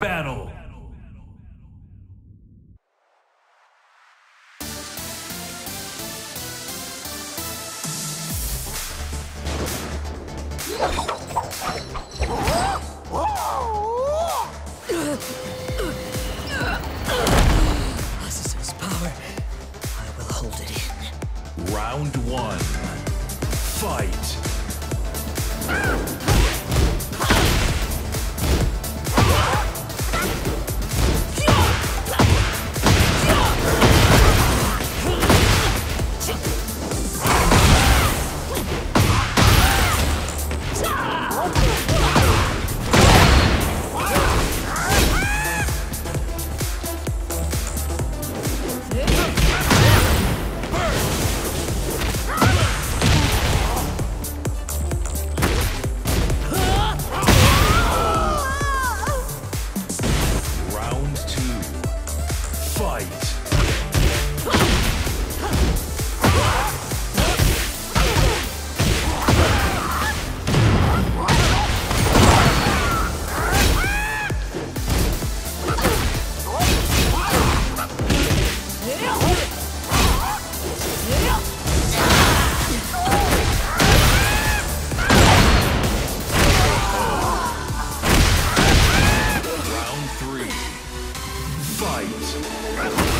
battle. Power. I will hold it in. Round one. Fight. Fight!